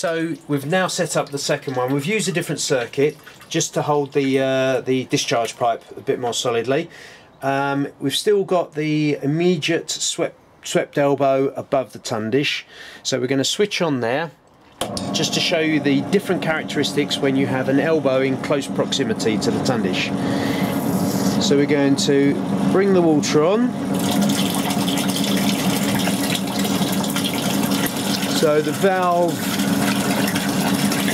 so we've now set up the second one. We've used a different circuit just to hold the uh, the discharge pipe a bit more solidly. Um, we've still got the immediate swept swept elbow above the tundish, so we're going to switch on there just to show you the different characteristics when you have an elbow in close proximity to the tundish. So we're going to bring the water on. So the valve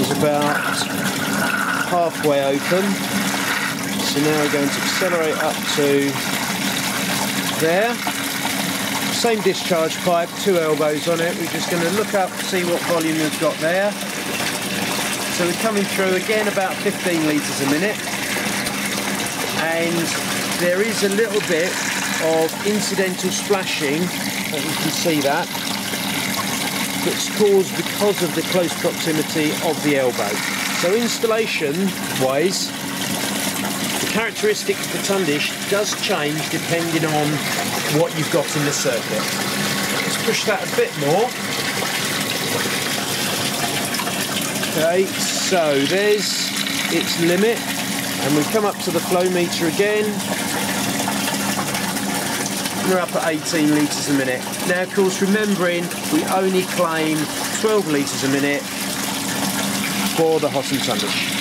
is about halfway open. So now we're going to accelerate up to there. Same discharge pipe, two elbows on it. We're just going to look up, see what volume we've got there. So we're coming through again about 15 litres a minute. And there is a little bit of incidental splashing, and you can see that, that's caused because of the close proximity of the elbow. So installation wise, the characteristics of the tundish does change depending on what you've got in the circuit. Let's push that a bit more. Okay, so there's its limit and we come up to the flow meter again. We're up at 18 litres a minute. Now of course remembering we only claim 12 litres a minute for the Hotun Tundish.